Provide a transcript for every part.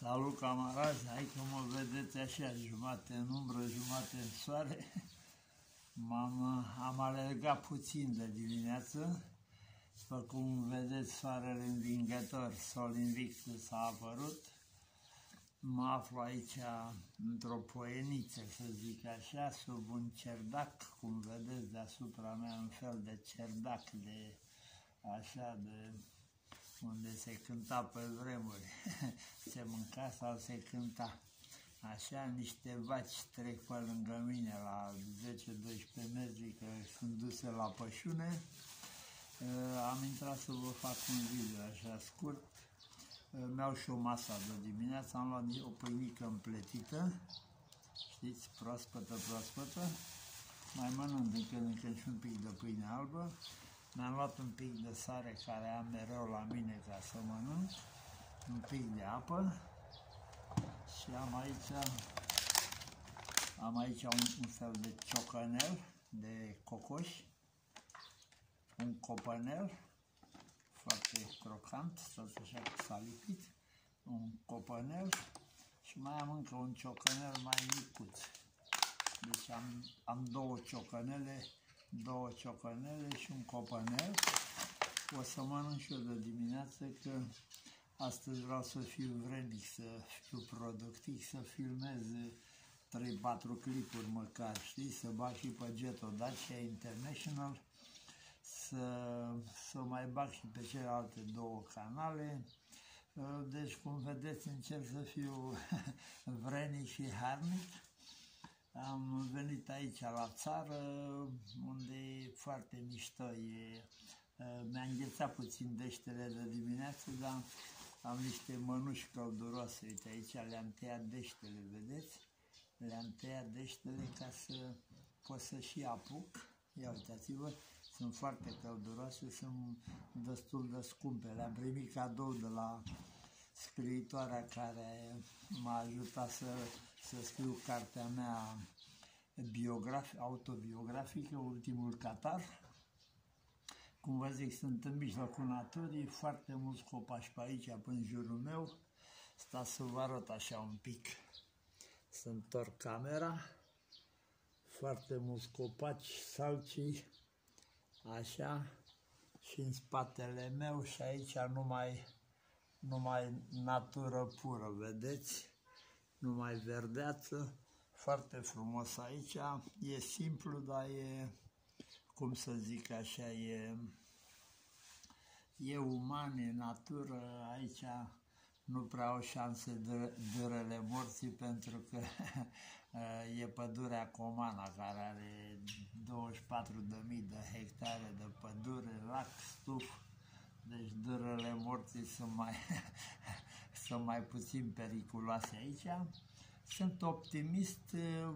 Salut camarazi, hai că mă vedeți așa, jumate în umbră, jumate în soare. M-am, am alergat puțin de dimineață. După cum vedeți, soarele învingător, Sol Invictus a apărut. Mă aflu aici într-o poeniță, să zic așa, sub un cerdac, cum vedeți deasupra mea, un fel de cerdac de așa, de unde se cânta pe vremuri, se mânca sau se cânta. Așa, niște vaci trec pe lângă mine la 10-12 metri, că sunt duse la pășune. Uh, am intrat să vă fac un video așa scurt. Uh, mi-au și o masă de dimineață, am luat o pâinică împletită, știți, proaspătă, proaspătă. Mai mănânc din când în când și un pic de pâine albă. Mi-am luat un pic de sare care am mereu la mine ca să mănânc, un pic de apă și am aici, am aici un, un fel de ciocănel de cocoș, un copănel foarte crocant, tot așa cu s-a lipit, un copănel și mai am încă un ciocănel mai micuț. Deci am, am două ciocănele două ciocănele și un copănel. O să mănânc și eu de dimineață că astăzi vreau să fiu vrednic, să fiu productiv, să filmez 3-4 clipuri măcar, știi, să bag și pe Geto Dacia International, să, să mai bag și pe celelalte două canale. Deci, cum vedeți, încerc să fiu vrenic și harnic am venit aici la țară, unde e foarte mișto. E, mi-a înghețat puțin deștele de dimineață, dar am niște mănuși călduroase. Uite, aici le-am tăiat deștele, vedeți? Le-am tăiat deștele ca să pot să și apuc. Ia uitați-vă, sunt foarte călduroase, sunt destul de scumpe. Le-am primit cadou de la scriitoarea care m-a ajutat să să scriu cartea mea biograf, autobiografică, Ultimul Qatar. Cum vă zic, sunt în mijlocul naturii, foarte mulți copaci pe aici, pe în jurul meu. Stați să vă arăt așa un pic. Să întorc camera. Foarte mulți copaci, salcii, așa. Și în spatele meu și aici numai, numai natură pură, vedeți? Numai verdeață, foarte frumos aici, e simplu, dar e, cum să zic așa, e, e uman, e natură, aici nu prea au șanse de dârele morții pentru că e pădurea Comana care are 24.000 de hectare de pădure, lac, stuf, deci dârele morții sunt mai, sunt mai puțin periculoase aici. Sunt optimist, uh,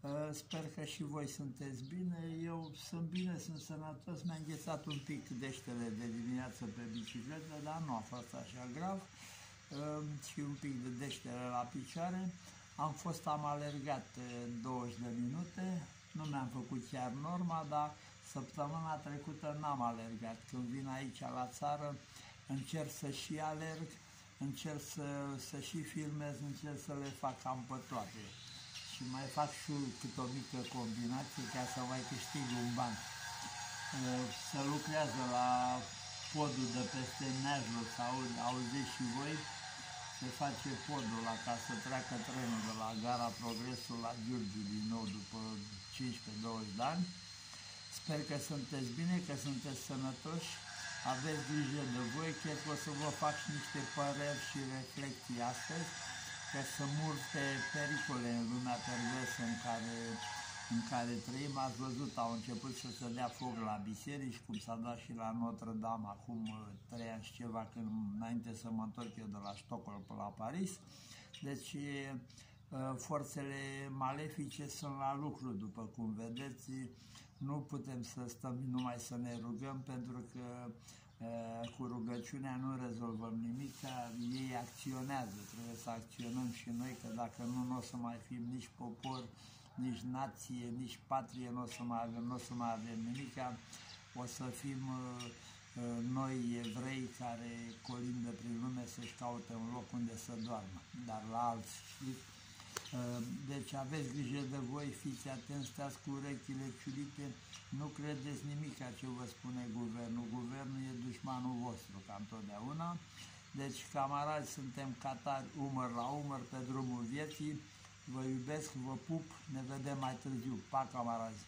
uh, sper că și voi sunteți bine. Eu sunt bine, sunt sănătos, mi-a înghețat un pic deștele de dimineață pe bicicletă, dar nu a fost așa grav. Uh, și un pic de deștele la picioare. Am fost, am alergat 20 de minute, nu mi-am făcut chiar norma, dar Săptămâna trecută n-am alergat. Când vin aici la țară, încerc să și alerg, încerc să, să și filmez, încerc să le fac cam pe toate. Și mai fac și câte o mică combinație ca să mai câștig un ban. Se lucrează la podul de peste Neajlo, sau auziți și voi, se face podul la ca să treacă trenul de la gara Progresul la Giurgiu din nou după 15-20 de ani Sper că sunteți bine, că sunteți sănătoși, aveți grijă de voi, cred că o să vă fac și niște păreri și reflexii astăzi, că sunt multe pericole în lumea perversă în care, în care trăim. Ați văzut, au început să se dea foc la biserici, cum s-a dat și la Notre-Dame acum uh, trei ani și ceva, când înainte să mă întorc eu de la Stockholm până la Paris. Deci, uh, forțele malefice sunt la lucru, după cum vedeți, nu putem să stăm numai să ne rugăm pentru că cu rugăciunea nu rezolvăm nimic, ei acționează, trebuie să acționăm și noi, că dacă nu, nu o să mai fim nici popor, nici nație, nici patrie, nu o să mai avem, nu o să mai avem nimic, o să fim uh, noi evrei care colindă prin lume să-și caute un loc unde să doarmă, dar la alți, știți? Uh, deci aveți grijă de voi, fiți atenți, stați cu urechile ciulite, nu credeți nimic ce vă spune guvernul. Guvernul e dușmanul vostru, ca întotdeauna. Deci, camarazi, suntem catari umăr la umăr pe drumul vieții. Vă iubesc, vă pup, ne vedem mai târziu. Pa, camarazi!